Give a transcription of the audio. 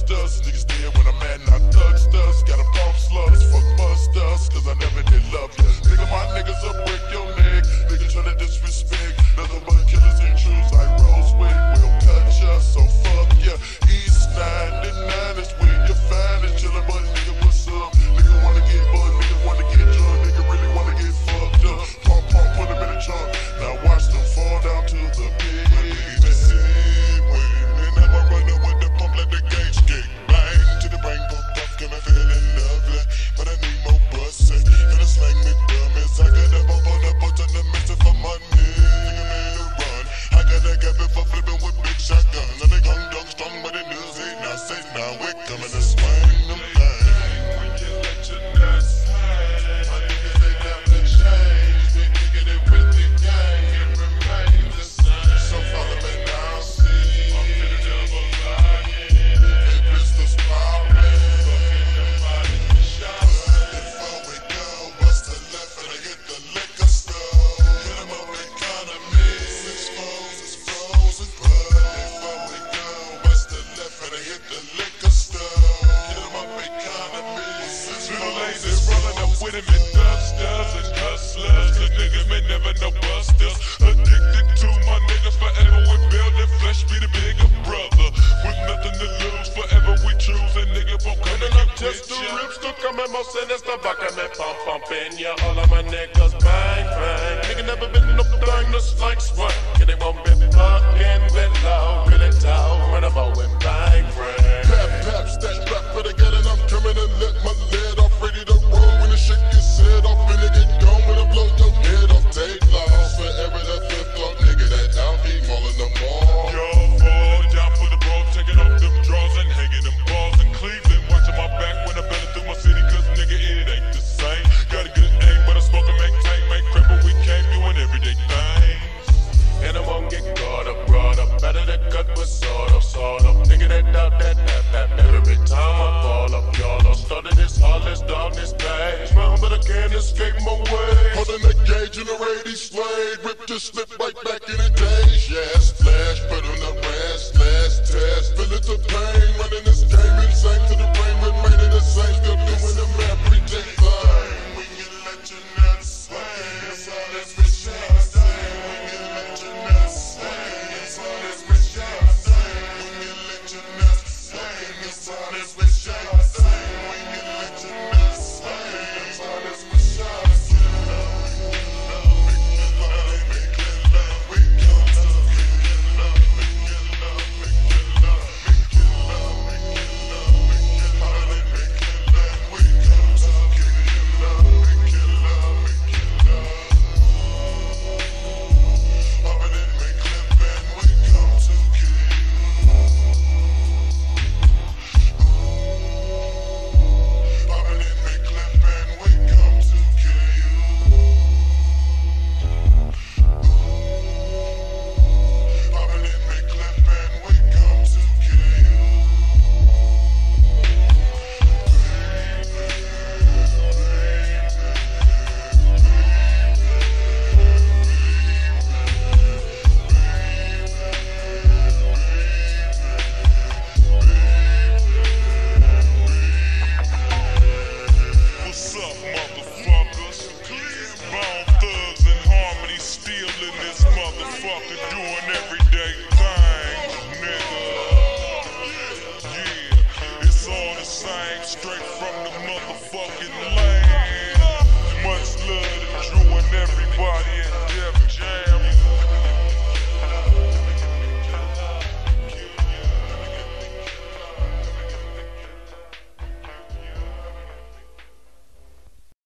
ducks. Niggas dead when I'm mad and I ducks John Wick coming to have been and hustlers. The niggas may never know busters. Addicted to my niggas forever. We build and flesh be the bigger brother. With nothing to lose forever. We choose a nigga from coming up just the rips to come and more sinister. Back and pump pumping. ya all of my niggas bang bang. Nigga never been no blindness like swag. And they won't be Maserati slayed, ripped the slip right back in the days. Yeah, flash, but on the rash, last test, feeling the pain running this game insane to the from the motherfucking land. Much love to Drew and everybody at Def Jam.